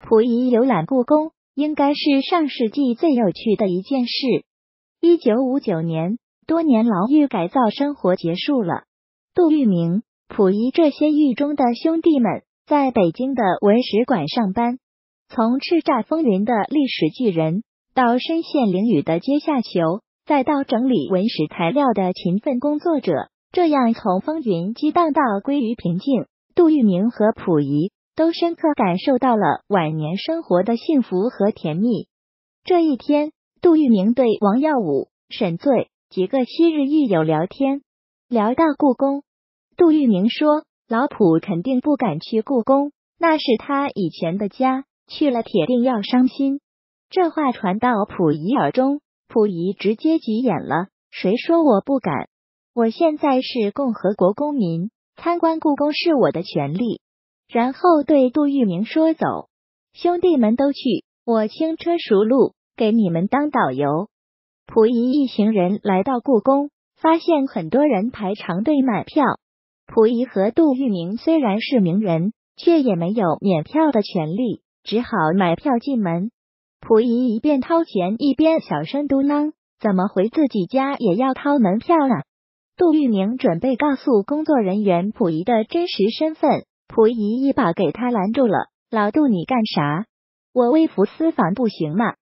溥仪游览故宫，应该是上世纪最有趣的一件事。一九五九年，多年牢狱改造生活结束了。杜聿明、溥仪这些狱中的兄弟们，在北京的文史馆上班，从叱咤风云的历史巨人，到身陷囹圄的阶下囚，再到整理文史材料的勤奋工作者，这样从风云激荡到归于平静，杜聿明和溥仪都深刻感受到了晚年生活的幸福和甜蜜。这一天。杜聿明对王耀武、沈醉几个昔日狱友聊天，聊到故宫，杜聿明说：“老溥肯定不敢去故宫，那是他以前的家，去了铁定要伤心。”这话传到溥仪耳中，溥仪直接急眼了：“谁说我不敢？我现在是共和国公民，参观故宫是我的权利。”然后对杜聿明说：“走，兄弟们都去，我轻车熟路。”给你们当导游。溥仪一行人来到故宫，发现很多人排长队买票。溥仪和杜聿明虽然是名人，却也没有免票的权利，只好买票进门。溥仪一边掏钱，一边小声嘟囔：“怎么回自己家也要掏门票啊？”杜聿明准备告诉工作人员溥仪的真实身份，溥仪一把给他拦住了：“老杜，你干啥？我微服私访不行吗？”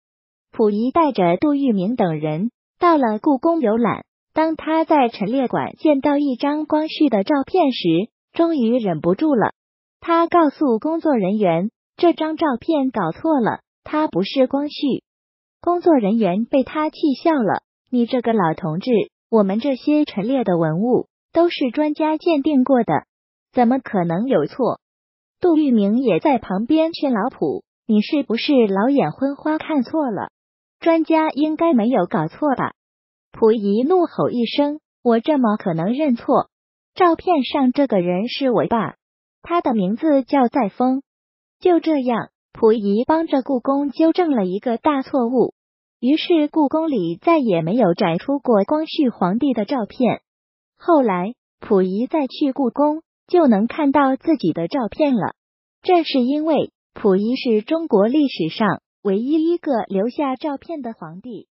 溥仪带着杜聿明等人到了故宫游览。当他在陈列馆见到一张光绪的照片时，终于忍不住了。他告诉工作人员，这张照片搞错了，他不是光绪。工作人员被他气笑了：“你这个老同志，我们这些陈列的文物都是专家鉴定过的，怎么可能有错？”杜聿明也在旁边劝老溥：“你是不是老眼昏花，看错了？”专家应该没有搞错吧？溥仪怒吼一声：“我这么可能认错？照片上这个人是我爸，他的名字叫载沣。”就这样，溥仪帮着故宫纠正了一个大错误。于是，故宫里再也没有展出过光绪皇帝的照片。后来，溥仪再去故宫，就能看到自己的照片了。这是因为溥仪是中国历史上。唯一一个留下照片的皇帝。